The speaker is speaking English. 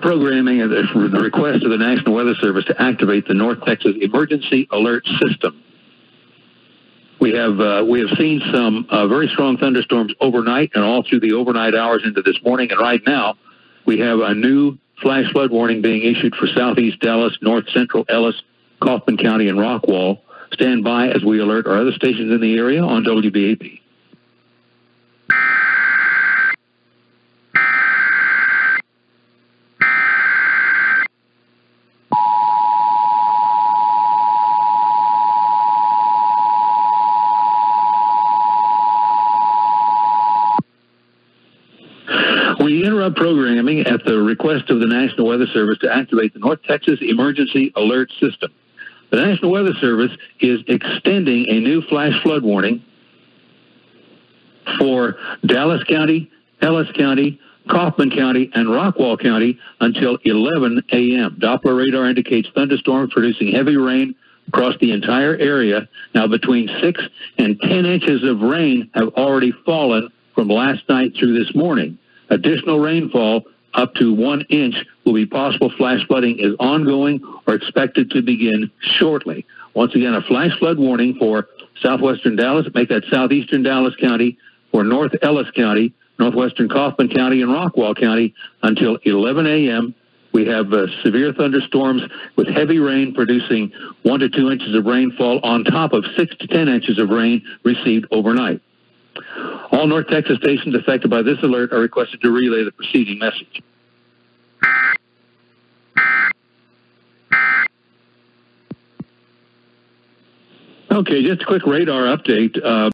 programming at the request of the National Weather Service to activate the North Texas Emergency Alert System. We have uh, we have seen some uh, very strong thunderstorms overnight and all through the overnight hours into this morning. And right now, we have a new flash flood warning being issued for southeast Dallas, north central Ellis, Kaufman County, and Rockwall. Stand by as we alert our other stations in the area on WBAP. We interrupt programming at the request of the National Weather Service to activate the North Texas Emergency Alert System. The National Weather Service is extending a new flash flood warning for Dallas County, Ellis County, Kaufman County, and Rockwall County until 11 a.m. Doppler radar indicates thunderstorms producing heavy rain across the entire area. Now, between 6 and 10 inches of rain have already fallen from last night through this morning. Additional rainfall up to one inch will be possible. Flash flooding is ongoing or expected to begin shortly. Once again, a flash flood warning for southwestern Dallas, make that southeastern Dallas County, for North Ellis County, northwestern Kaufman County, and Rockwall County until 11 a.m. We have uh, severe thunderstorms with heavy rain producing one to two inches of rainfall on top of six to 10 inches of rain received overnight. All North Texas stations affected by this alert are requested to relay the preceding message. Okay, just a quick radar update. Uh,